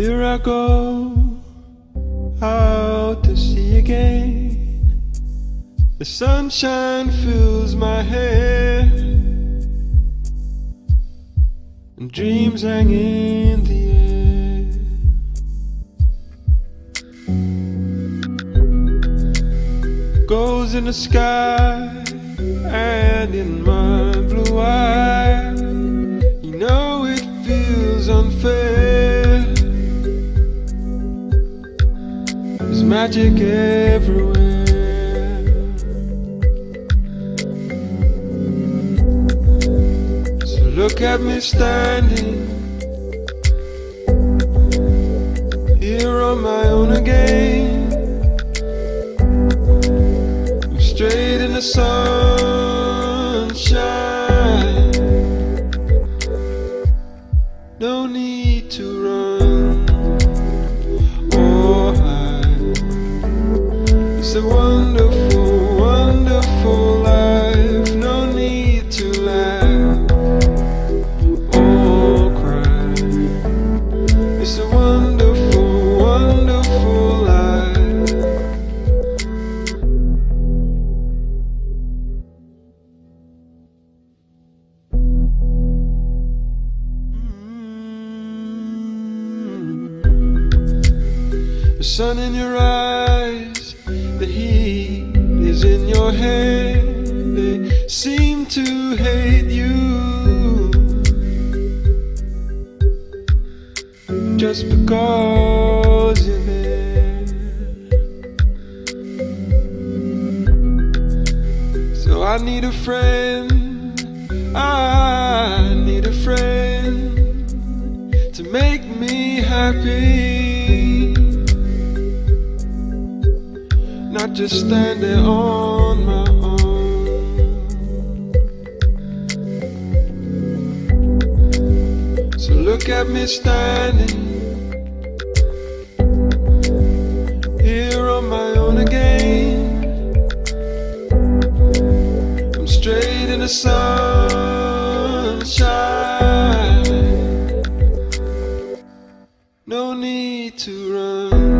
Here I go out to sea again. The sunshine fills my hair, and dreams hang in the air. Goes in the sky magic everywhere. So look at me standing here on my own again. I'm straight in the sunshine. Wonderful, wonderful life. No need to laugh or cry. It's a wonderful, wonderful life. Mm. The sun in your eyes, the heat is in your hair. They seem to hate you just because you're there. So I need a friend. I need a friend to make me happy. Not just stand there on my own. So look at me standing here on my own again. I'm straight in the sunshine. No need to run